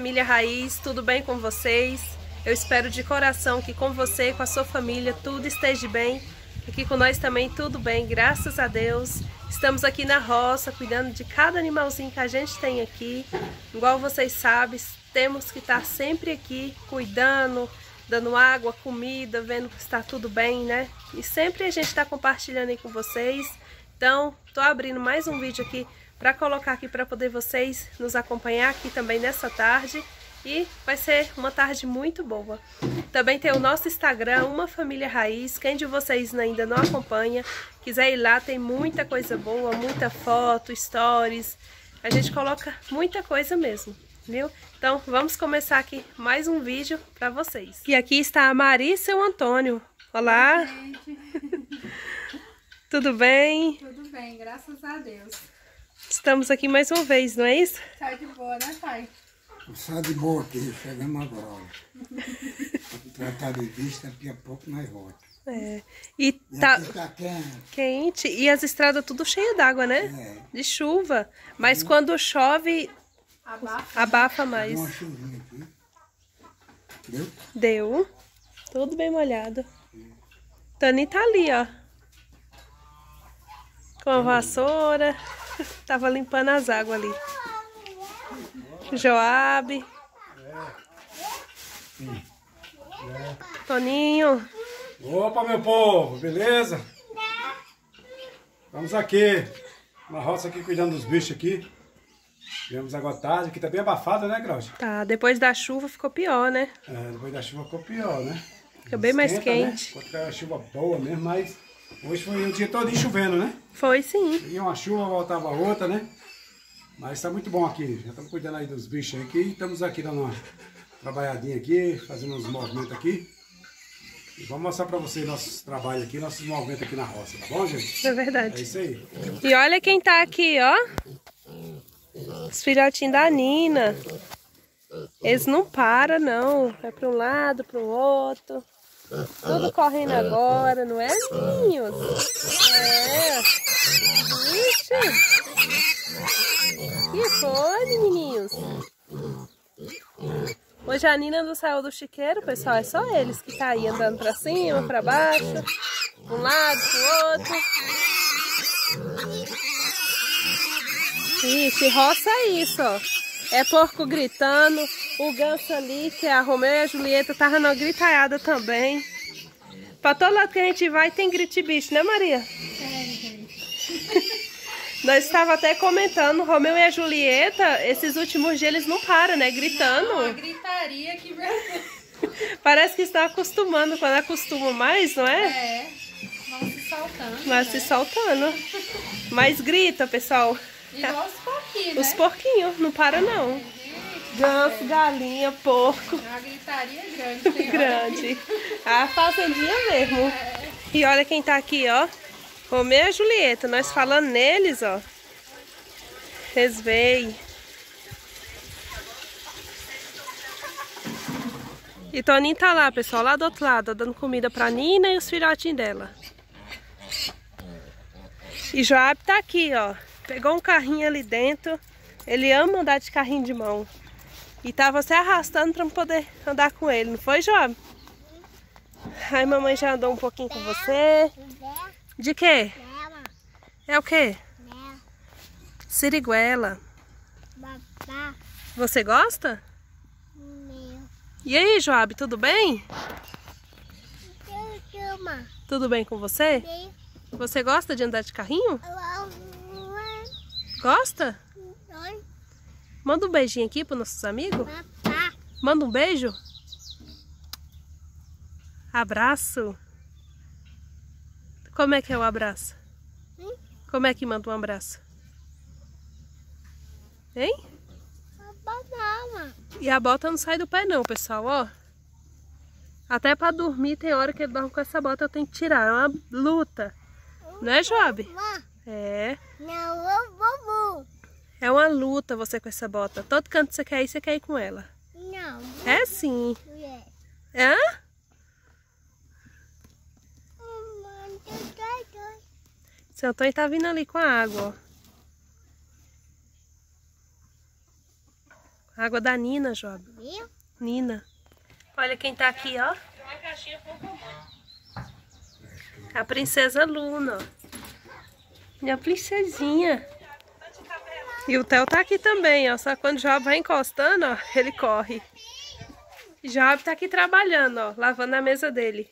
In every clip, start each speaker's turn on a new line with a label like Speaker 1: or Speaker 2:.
Speaker 1: família Raiz, tudo bem com vocês? Eu espero de coração que com você, com a sua família, tudo esteja bem. Aqui com nós também tudo bem, graças a Deus. Estamos aqui na roça, cuidando de cada animalzinho que a gente tem aqui. Igual vocês sabem, temos que estar sempre aqui cuidando, dando água, comida, vendo que está tudo bem, né? E sempre a gente está compartilhando aí com vocês. Então, tô abrindo mais um vídeo aqui para colocar aqui para poder vocês nos acompanhar aqui também nessa tarde. E vai ser uma tarde muito boa. Também tem o nosso Instagram, Uma Família Raiz. Quem de vocês ainda não acompanha, quiser ir lá, tem muita coisa boa, muita foto, stories. A gente coloca muita coisa mesmo, viu? Então, vamos começar aqui mais um vídeo para vocês. E aqui está a Marissa e o Antônio. Olá! Tudo bem?
Speaker 2: Tudo bem, graças a Deus.
Speaker 1: Estamos aqui mais uma vez, não é isso?
Speaker 2: Tá de boa, né, pai?
Speaker 3: Está de boa aqui, chegamos agora. Tratar de vista, daqui a pouco nós voltamos.
Speaker 1: É. E
Speaker 3: E
Speaker 1: tá
Speaker 3: está quente.
Speaker 1: quente e as estradas tudo cheias d'água, né?
Speaker 3: É.
Speaker 1: De chuva. Mas quando chove,
Speaker 2: Abafa.
Speaker 1: abafa mais.
Speaker 3: Uma chuvinha aqui. Deu?
Speaker 1: Deu. Tudo bem molhado. Tani tá ali, ó. Com a vassoura. Tava limpando as águas ali. Joabe. Toninho.
Speaker 4: Opa, meu povo, beleza? Vamos aqui, na roça aqui, cuidando dos bichos aqui. Viemos agora tarde, aqui tá bem abafado, né, Cláudio?
Speaker 1: Tá, depois da chuva ficou pior, né?
Speaker 4: É, depois da chuva ficou pior, né?
Speaker 1: Fica bem mais
Speaker 4: Esquenta, né?
Speaker 1: quente.
Speaker 4: Enquanto que era chuva boa mesmo, mas hoje foi o dia todo chovendo, né?
Speaker 1: Foi sim.
Speaker 4: Ia uma chuva, voltava outra, né? Mas tá muito bom aqui, já estamos cuidando aí dos bichos aqui. Estamos aqui dando uma trabalhadinha aqui, fazendo uns movimentos aqui. E vamos mostrar pra vocês nossos trabalhos aqui, nossos movimentos aqui na roça, tá bom, gente?
Speaker 1: É
Speaker 4: É
Speaker 1: verdade.
Speaker 4: isso aí.
Speaker 1: E olha quem tá aqui, ó. Os filhotinhos da Nina. Eles não param, não. Vai para um lado, para o outro. Tudo correndo agora, não é, ninhos? É. Ixi. Que foi, menininhos? Hoje a Nina não saiu do chiqueiro, pessoal. É só eles que tá aí andando pra cima, pra baixo. Um lado, pro outro. Ixi, roça isso, ó. É porco gritando. O ganso ali, que é a Romeu e a Julieta, tava na gritaiada também. Pra todo lado que a gente vai tem grito de bicho, né, Maria? Nós estava até comentando, Romeu e a Julieta, esses últimos dias eles não param, né? Gritando.
Speaker 2: Uma gritaria que vergonha.
Speaker 1: Parece que estão acostumando, quando acostuma mais, não é?
Speaker 2: É, vão se saltando.
Speaker 1: Mas
Speaker 2: né?
Speaker 1: se soltando. Mas grita, pessoal.
Speaker 2: Igual os pouquinhos, né?
Speaker 1: Os porquinhos, não para não. Ganso, galinha, porco.
Speaker 2: É uma gritaria grande. tem hora
Speaker 1: Grande. A fazendinha mesmo. E olha quem tá aqui, ó. Romeu e Julieta. Nós falando neles, ó. Eles veem. E Toninho tá lá, pessoal, lá do outro lado, ó, dando comida pra Nina e os filhotinhos dela. E Joab tá aqui, ó. Pegou um carrinho ali dentro. Ele ama andar de carrinho de mão. E tava se arrastando pra poder andar com ele, não foi, Joab? Aí mamãe já andou um pouquinho com você. De quê? É o quê? Siriguela. Você gosta? E aí, Joab, tudo bem? Tudo bem com você? Você gosta de andar de carrinho? Gosta? Manda um beijinho aqui para nossos amigos. Manda um beijo. Abraço. Como é que é o abraço? Como é que manda um abraço? Hein? E a bota não sai do pé não, pessoal, ó. Até para dormir tem hora que ele dorme com essa bota, eu tenho que tirar. É uma luta. Não é, Job? É.
Speaker 5: Não, vovô.
Speaker 1: É uma luta você com essa bota. Todo canto que você quer ir, você quer ir com ela.
Speaker 5: Não,
Speaker 1: É sim.
Speaker 5: mulher.
Speaker 1: Hã? Seu Antônio tá vindo ali com a água, ó. Água da Nina, Job.
Speaker 5: Viu?
Speaker 1: Nina. Olha quem tá aqui, ó. A princesa Luna, ó. Minha princesinha. E o Theo tá aqui também, ó. Só que quando o Job vai encostando, ó, ele corre. Job tá aqui trabalhando, ó. Lavando a mesa dele.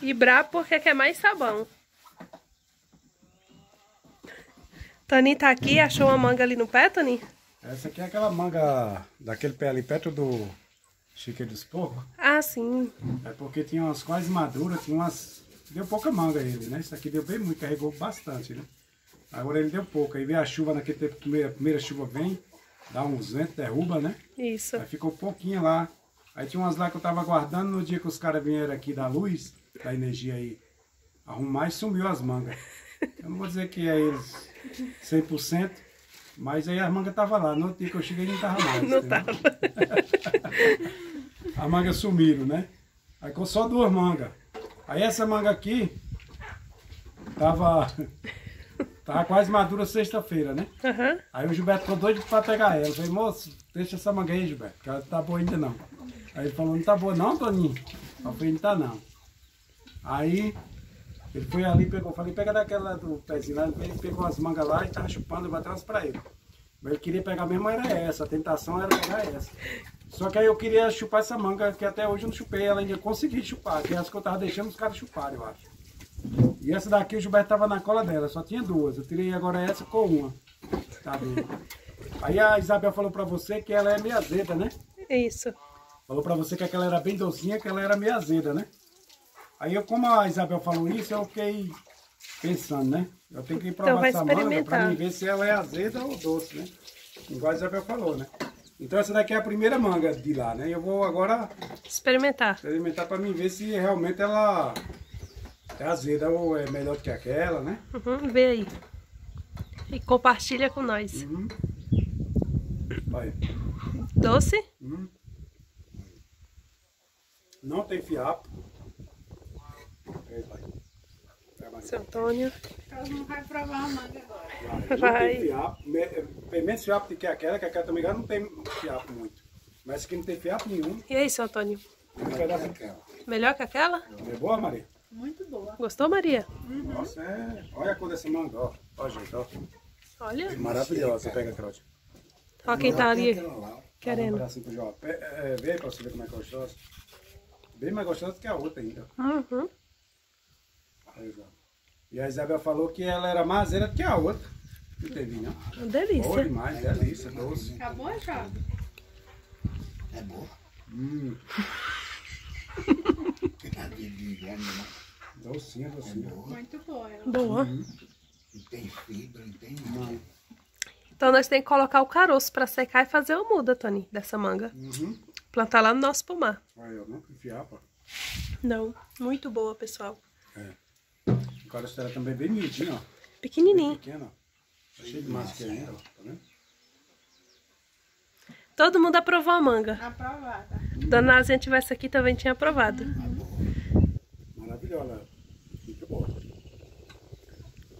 Speaker 1: E brabo porque quer mais sabão. Toninho tá aqui, achou uma manga ali no pé, Toninho?
Speaker 4: Essa aqui é aquela manga daquele pé ali perto do chiqueiro dos porcos.
Speaker 1: Ah, sim.
Speaker 4: É porque tinha umas quase maduras, tinha umas. Deu pouca manga ele, né? Isso aqui deu bem muito, carregou bastante, né? Agora ele deu pouco. Aí veio a chuva naquele tempo, a primeira, a primeira chuva vem, dá uns ventos, derruba, né?
Speaker 1: Isso.
Speaker 4: Aí ficou pouquinho lá. Aí tinha umas lá que eu tava guardando no dia que os caras vieram aqui da luz, da energia aí, arrumar e sumiu as mangas. Eu não vou dizer que é eles 100%, mas aí as mangas estavam lá. No dia que eu cheguei não tava mais.
Speaker 1: Não tava.
Speaker 4: As mangas sumiram, né? Aí ficou só duas mangas. Aí essa manga aqui tava, tava quase madura sexta-feira, né?
Speaker 1: Aham.
Speaker 4: Aí o Gilberto ficou doido pra pegar ela. Eu falei, moço, deixa essa manga aí, Gilberto, que ela não tá boa ainda não. Aí ele falou, não tá boa não, Toninho? Eu falei, não tá não. Aí ele foi ali, pegou, falei, pega daquela do pezinho lá, ele pegou as mangas lá e tava chupando, eu bateu umas pra ele. Mas ele queria pegar mesmo, era essa, a tentação era pegar essa. Só que aí eu queria chupar essa manga, que até hoje eu não chupei, ela ainda consegui chupar, que é as que eu tava deixando os caras chuparem, eu acho. E essa daqui o Gilberto tava na cola dela, só tinha duas. Eu tirei agora essa com uma. Tá vendo? Aí a Isabel falou pra você que ela é meio azeda, né?
Speaker 1: Isso.
Speaker 4: Falou pra você que aquela era bem docinha, que ela era meio azeda, né? Aí eu, como a Isabel falou isso, eu fiquei pensando, né? Eu tenho que provar
Speaker 1: Então vai
Speaker 4: essa manga pra mim ver se ela é azeda ou doce, né? Igual a Isabel falou, né? Então essa daqui é a primeira manga de lá, né? Eu vou agora
Speaker 1: Experimentar.
Speaker 4: experimentar pra mim ver se realmente ela é azeda ou é melhor do que aquela, né?
Speaker 1: Uhum, vê aí. E compartilha com nós.
Speaker 4: Uhum. Olha.
Speaker 1: Doce?
Speaker 4: Uhum. Não tem fiapo. Vai.
Speaker 1: Seu Antônio.
Speaker 2: Ela não vai provar a manga agora.
Speaker 4: Vai. Não tem fiapo. Me- Tem menos fiapo do que aquela, que aquela também não tem fiapo muito. Mas aqui não tem fiapo nenhum.
Speaker 1: E aí, seu Antônio?
Speaker 4: Um pedaço
Speaker 3: Aquela.
Speaker 1: Melhor que aquela?
Speaker 4: É boa, Maria?
Speaker 2: Muito boa.
Speaker 1: Gostou, Maria?
Speaker 4: Nossa, é... Olha a cor dessa manga, ó. Ó, gente, ó.
Speaker 1: Olha.
Speaker 4: Maravilhosa. Pega, Cláudia.
Speaker 1: Ó quem tá ali.
Speaker 4: Um
Speaker 1: querendo.
Speaker 4: pedacinho pro João. Pe- É, vê pra você ver como é gostosa. Bem mais gostosa que a outra ainda.
Speaker 1: Uhum.
Speaker 4: E a Isabel falou que ela era mais do que a outra. Não teve, não.
Speaker 1: Uma
Speaker 4: Boa
Speaker 1: delícia.
Speaker 4: demais, delícia, doce.
Speaker 2: Acabou, Jovem?
Speaker 3: É boa.
Speaker 4: Hum,
Speaker 3: Que de grande, né?
Speaker 4: docinha, docinha.
Speaker 2: Muito boa. ela.
Speaker 1: Boa.
Speaker 3: Não tem fibra, não tem nada.
Speaker 1: Então nós temos que colocar o caroço pra secar e fazer uma muda, Tony, dessa manga.
Speaker 4: Uhum.
Speaker 1: Plantar lá no nosso pomar.
Speaker 4: Aí, ó, não tem fiapo.
Speaker 1: Não, muito boa, pessoal.
Speaker 4: O caroço dela também é bem miudinho, ó. Bem
Speaker 1: Pequenininho.
Speaker 4: pequeno, ó. Tá cheio de massa aqui ainda, ó. Tá vendo?
Speaker 1: Todo mundo aprovou a manga.
Speaker 2: Aprovada.
Speaker 1: Dona Nazinha tivesse aqui também tinha aprovado.
Speaker 4: Maravilhosa. Muito boa.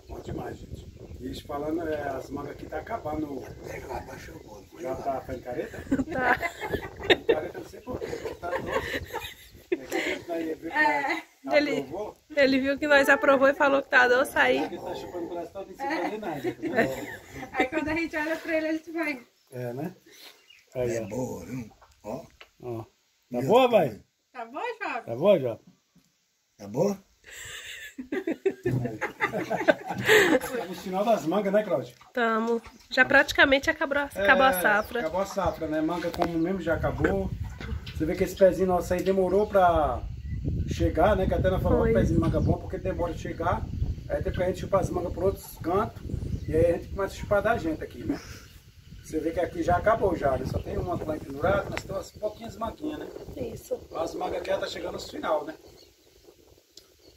Speaker 4: Bom demais, gente. E eles falando, é, as mangas aqui tá acabando.
Speaker 3: Pega lá, baixa o bolo.
Speaker 4: Já tá fazendo careta?
Speaker 1: Tá.
Speaker 4: careta não sei porquê, tá doce.
Speaker 2: É.
Speaker 1: Ele-? Ele viu que nós aprovou e falou que tá doce aí.
Speaker 4: Ele tá chupando o braço todo de nada.
Speaker 2: Aí quando a gente olha pra ele, a gente vai.
Speaker 4: É, né? Aí,
Speaker 3: É
Speaker 4: ó.
Speaker 3: boa, viu? Ó,
Speaker 4: ó. Tá boa, vai?
Speaker 2: Tá bom, Jovem?
Speaker 4: Tá boa, já?
Speaker 3: tá boa?
Speaker 4: Tá no final das mangas, né, Cláudio?
Speaker 1: Tamo. Já praticamente acabou, a- acabou a
Speaker 4: É,
Speaker 1: safra.
Speaker 4: Acabou a safra, né? Manga como mesmo já acabou. Você vê que esse pezinho nosso aí demorou pra chegar, né? Que até nós falamos que pezinho de manga bom porque demora de chegar. Aí tem pra gente chupar as mangas por outros cantos. E aí a gente começa a chupar da gente aqui, né? Você vê que aqui já acabou já, né? Só tem uma lá pendurada, mas tem umas pouquinhas manguinhas, né?
Speaker 1: Isso.
Speaker 4: As mangas aqui ela tá chegando no final, né?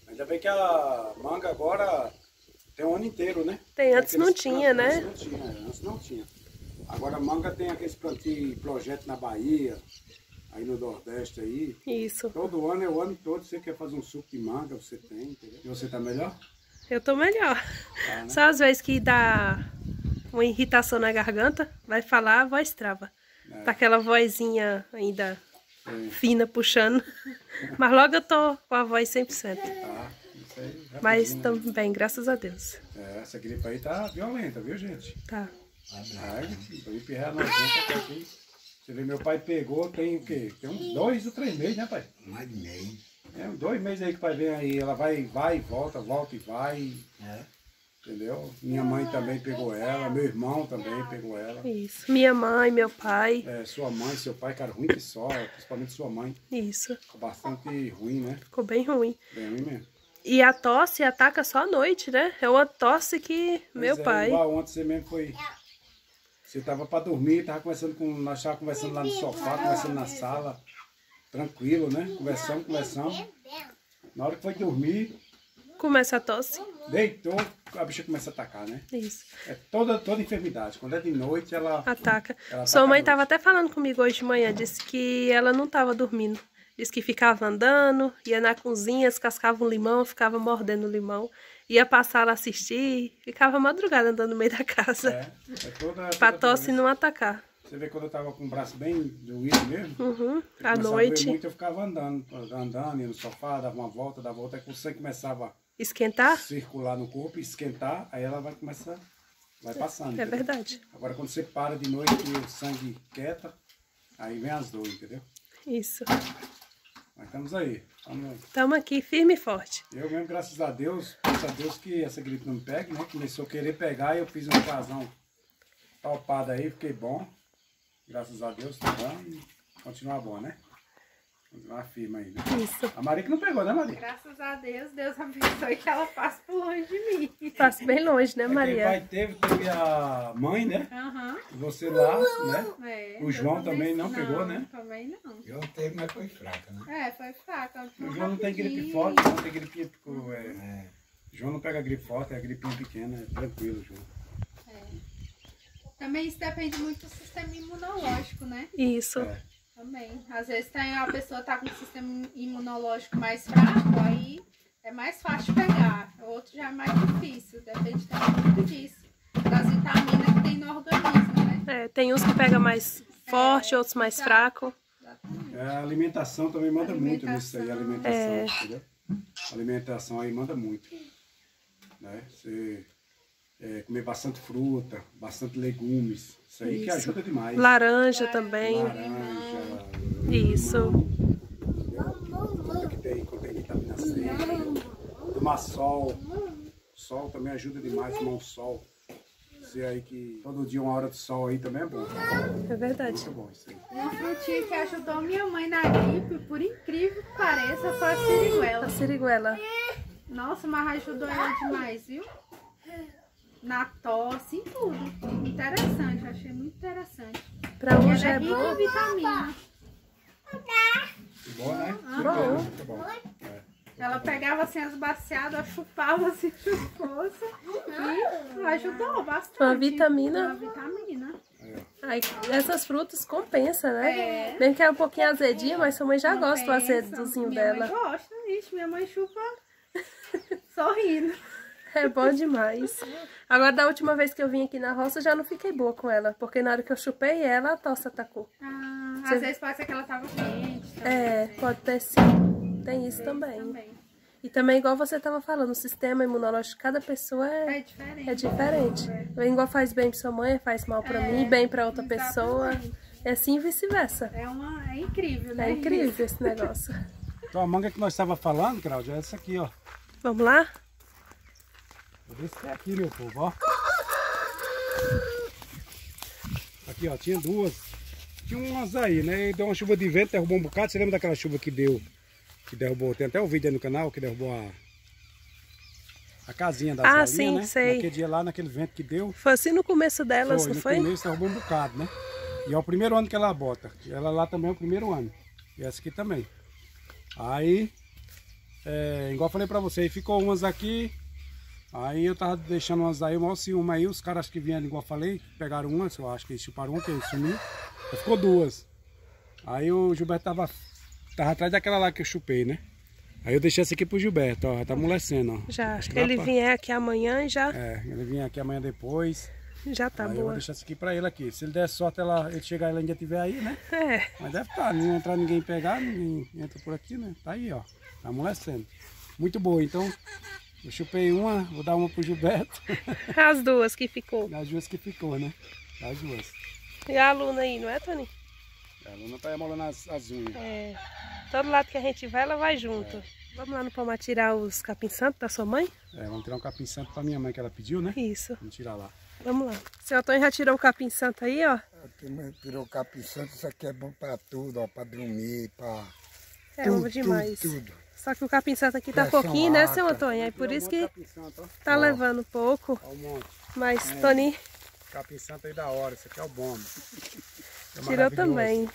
Speaker 4: Ainda bem que a manga agora tem um ano inteiro, né?
Speaker 1: Tem, antes não
Speaker 4: Aqueles
Speaker 1: tinha,
Speaker 4: plantios,
Speaker 1: né?
Speaker 4: Antes não tinha, antes não tinha. Agora a manga tem aqueles plantio, projeto na Bahia, aí no Nordeste aí.
Speaker 1: Isso.
Speaker 4: Todo ano é o ano todo, você quer fazer um suco de manga, você tem, entendeu? E você tá melhor?
Speaker 1: Eu tô melhor.
Speaker 4: Tá, né?
Speaker 1: Só às vezes que dá uma irritação na garganta, vai falar, a voz trava. Tá aquela vozinha ainda
Speaker 4: Sim.
Speaker 1: fina puxando. Mas logo eu tô com a voz 100%.
Speaker 4: Tá, isso aí.
Speaker 1: Mas estamos bem, graças a Deus.
Speaker 4: né? É, essa gripe aí tá violenta, viu, gente?
Speaker 1: Tá.
Speaker 4: Ai, gripe nojenta que aqui. Você vê, meu pai pegou, tem o quê? Tem uns dois ou três meses, né, pai?
Speaker 3: Mais de meio.
Speaker 4: É, uns dois meses aí que o pai vem aí. Ela vai, vai e volta, volta e vai.
Speaker 3: É.
Speaker 4: Entendeu? Minha mãe também pegou ela, meu irmão também pegou ela.
Speaker 1: Isso. Minha mãe, meu pai.
Speaker 4: É, sua mãe, seu pai, cara, ruim que só, principalmente sua mãe.
Speaker 1: Isso.
Speaker 4: Ficou bastante ruim, né?
Speaker 1: Ficou bem ruim.
Speaker 4: Bem ruim mesmo.
Speaker 1: E a tosse ataca só à noite, né? É uma tosse que meu
Speaker 4: Pois é,
Speaker 1: pai.
Speaker 4: Igual ontem você mesmo foi. Você tava pra dormir, tava conversando com. Nós tava conversando lá no sofá, conversando na sala. Tranquilo, né? Conversamos, conversamos. Na hora que foi dormir,
Speaker 1: Começa a tosse.
Speaker 4: deitou, a bicha começa a atacar, né?
Speaker 1: Isso.
Speaker 4: É toda, toda enfermidade. Quando é de noite, ela.
Speaker 1: Ataca.
Speaker 4: Ela
Speaker 1: Sua
Speaker 4: ataca
Speaker 1: mãe estava até falando comigo hoje de manhã, disse que ela não estava dormindo. Disse que ficava andando, ia na cozinha, descascava um limão, ficava mordendo o limão, ia passar lá assistir, ficava madrugada andando no meio da casa.
Speaker 4: É, é toda.
Speaker 1: Pra tosse não atacar.
Speaker 4: Você vê quando eu tava com o braço bem doído mesmo.
Speaker 1: Uhum. À noite,
Speaker 4: muito, eu ficava andando, andando, ia no sofá, dava uma volta, dava outra, aí o sangue começava a
Speaker 1: esquentar?
Speaker 4: circular no corpo, esquentar, aí ela vai começar, vai passando.
Speaker 1: É
Speaker 4: entendeu?
Speaker 1: verdade.
Speaker 4: Agora quando você para de noite e o sangue quieta, aí vem as dores, entendeu?
Speaker 1: Isso.
Speaker 4: Mas estamos aí. Estamos,
Speaker 1: aqui firme e forte.
Speaker 4: eu mesmo, graças a Deus, peço a Deus que essa gripe não me pegue, né? Começou a querer pegar e eu fiz uma invasão topada aí, fiquei bom. Graças a Deus, tá bom e continuar bom, né? Firme aí, né?
Speaker 1: Isso.
Speaker 4: A Maria que não pegou, né, Maria?
Speaker 2: Graças a Deus, Deus abençoe que ela passe por longe de mim.
Speaker 1: Passo bem longe, né,
Speaker 4: É,
Speaker 1: Maria?
Speaker 4: pai teve, teve a mãe, né?
Speaker 2: Aham.
Speaker 4: Você lá, né?
Speaker 2: É,
Speaker 4: O João também não
Speaker 2: abençoe.
Speaker 4: pegou, né?
Speaker 2: Também não.
Speaker 3: Eu teve, mas foi fraca, né?
Speaker 2: É, foi fraca.
Speaker 4: O João não tem gripe forte, não tem gripe. tipo, É,
Speaker 3: É.
Speaker 4: João não pega gripe forte, é gripinha pequena, é tranquilo, João.
Speaker 2: Também isso depende muito do sistema imunológico, né?
Speaker 1: Isso.
Speaker 4: É.
Speaker 2: Também. Às vezes tem a pessoa tá com o sistema imunológico mais fraco, aí é mais fácil pegar. O outro já é mais difícil. Depende também muito disso. Das vitaminas que tem no organismo, né?
Speaker 1: É, tem uns que pega mais forte, outros mais
Speaker 2: exato.
Speaker 1: fraco.
Speaker 2: Exatamente.
Speaker 4: É, a alimentação também manda muito nisso aí, a alimentação,
Speaker 1: É.
Speaker 4: entendeu? A alimentação aí manda muito. Né? Você é, comer bastante fruta, bastante legumes, isso aí que
Speaker 1: Isso.
Speaker 4: ajuda demais.
Speaker 1: Laranja também.
Speaker 4: Laranja,
Speaker 1: Isso.
Speaker 4: fruta que tem, contém vitamina C, tomar sol. Sol também ajuda demais, tomar um sol. Você aí que todo dia uma hora de sol aí também é bom.
Speaker 1: É verdade.
Speaker 4: Muito bom isso aí.
Speaker 2: Uma frutinha que ajudou minha mãe na gripe, por incrível que pareça, foi a siriguela.
Speaker 1: A siriguela.
Speaker 2: Nossa, mas ajudou ela demais, viu? Na tosse, em tudo. Interessante, achei muito interessante.
Speaker 1: Pra hoje
Speaker 2: ela é
Speaker 1: é
Speaker 2: rica
Speaker 1: bom.
Speaker 2: vitamina.
Speaker 4: Bom, né?
Speaker 1: Bom.
Speaker 4: Muito bom. É.
Speaker 2: Ela pegava assim as baciadas, chupava assim o poço e ajudou bastante.
Speaker 1: Uma vitamina.
Speaker 2: Uma vitamina.
Speaker 1: Aí, essas frutas compensa, né?
Speaker 2: É.
Speaker 1: Mesmo que é um pouquinho azedinha, mas sua mãe já
Speaker 2: Não
Speaker 1: gosta do azedozinho
Speaker 2: minha
Speaker 1: dela.
Speaker 2: Minha mãe gosta, ixi, minha mãe chupa sorrindo.
Speaker 1: É bom demais. Agora, da última vez que eu vim aqui na roça, eu já não fiquei boa com ela. Porque na hora que eu chupei ela, a tosse atacou.
Speaker 2: Ah,
Speaker 1: Você-
Speaker 2: às vezes pode ser que ela tava quente. também,
Speaker 1: É, pode ter sim. Tem isso também.
Speaker 2: Também.
Speaker 1: E também, igual você estava falando, o sistema imunológico de cada pessoa
Speaker 2: É
Speaker 1: é,
Speaker 2: diferente.
Speaker 1: é diferente. Igual faz bem pra sua mãe, faz mal pra mim, bem pra outra pessoa. É assim e vice-versa.
Speaker 2: É, uma, é incrível, né?
Speaker 1: É incrível esse negócio.
Speaker 4: Então a manga que nós estávamos falando, Cláudia, é essa aqui, ó.
Speaker 1: Vamos lá?
Speaker 4: Vou ver se é aqui, meu povo, ó. Aqui, ó, tinha duas. Tinha umas aí, né? E deu uma chuva de vento, derrubou um bocado. Você lembra daquela chuva que deu? Que derrubou, tem até o vídeo aí no canal, que derrubou a, a casinha das
Speaker 1: Ah, sim,
Speaker 4: né?
Speaker 1: sei.
Speaker 4: Naquele dia lá, naquele vento que deu.
Speaker 1: Foi assim no começo delas,
Speaker 4: Foi,
Speaker 1: não
Speaker 4: no
Speaker 1: foi?
Speaker 4: começo derrubou um bocado, né? E é o primeiro ano que ela bota. Ela lá também é o primeiro ano. E essa aqui também. Aí, é, igual falei pra vocês, ficou umas aqui. Aí eu tava deixando umas aí, o maior ciúme aí, os caras que vieram, igual eu falei, pegaram umas, eu acho que eles chuparam uma, que ele sumiu. Aí ficou duas. Aí o Gilberto tava, tava atrás daquela lá que eu chupei, né? Aí eu deixei essa aqui pro Gilberto, ó, tá amolecendo, ó.
Speaker 1: Já.
Speaker 4: Acho que
Speaker 1: Ele
Speaker 4: pra-
Speaker 1: vier aqui amanhã e já.
Speaker 4: É, ele vinha aqui amanhã depois.
Speaker 1: Já tá
Speaker 4: aí eu vou
Speaker 1: boa.
Speaker 4: deixar isso aqui pra ele aqui. Se ele der sorte, ela, ele chegar e ela ainda estiver aí, né?
Speaker 1: É,
Speaker 4: Mas deve estar, não entrar ninguém pegar, ninguém entra por aqui, né? Tá aí, ó. Tá amolecendo. Muito boa, então eu chupei uma, vou dar uma pro Gilberto.
Speaker 1: as duas que ficou.
Speaker 4: Das duas que ficou, né? Das duas.
Speaker 1: E a aluna aí, não é, Tony?
Speaker 4: A Luna tá emolando as, as unhas.
Speaker 1: É. Todo lado que a gente vai, ela vai junto. Vamos lá no Palmar tirar os capim santo da sua mãe?
Speaker 4: É, vamos tirar um capim santo pra minha mãe que ela pediu, né?
Speaker 1: Isso.
Speaker 4: Vamos tirar lá.
Speaker 1: Vamos lá. Seu Antônio já tirou o capim santo aí, ó.
Speaker 3: Aqui Tirou o capim santo, isso aqui é bom para tudo, ó, para dormir, para
Speaker 1: É
Speaker 3: tudo,
Speaker 1: bom demais.
Speaker 3: tudo, tudo.
Speaker 1: Só que o capim santo aqui tá pouquinho, né, seu. Antônio? É por isso que tá levando pouco. Mas Tony
Speaker 4: Capim santo aí da hora, esse aqui é o bom. É
Speaker 1: tirou também.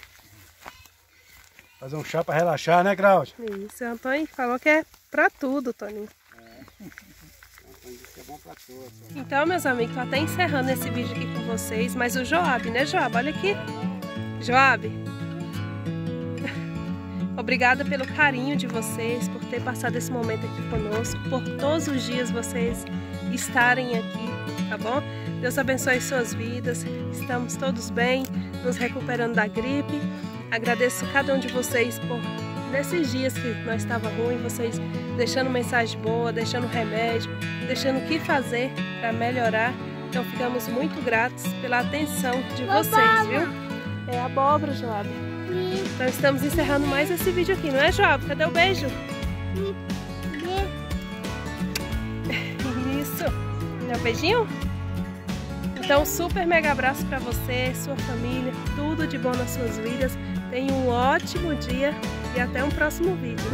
Speaker 4: Fazer um chá pra relaxar, né, Cláudio?
Speaker 1: Isso, seu Antônio falou que é pra tudo, Tony.
Speaker 4: Isso é.
Speaker 1: Então, meus amigos, tô até encerrando esse vídeo aqui com vocês. Mas o Joab, né, Joab? Olha aqui. Joab. Obrigada pelo carinho de vocês, por ter passado esse momento aqui conosco, por todos os dias vocês estarem aqui, tá bom? Deus abençoe suas vidas. Estamos todos bem, nos recuperando da gripe. Agradeço cada um de vocês por nesses dias que nós estava ruim, vocês deixando mensagem boa, deixando remédio, deixando o que fazer para melhorar. Então ficamos muito gratos pela atenção de vocês, viu? É abóbora, Joab. Então estamos encerrando mais esse vídeo aqui, não é, Joab? Cadê o beijo? Isso. Deu um beijinho? Então, super mega abraço para você, sua família, tudo de bom nas suas vidas. Tenha um ótimo dia e até um próximo vídeo.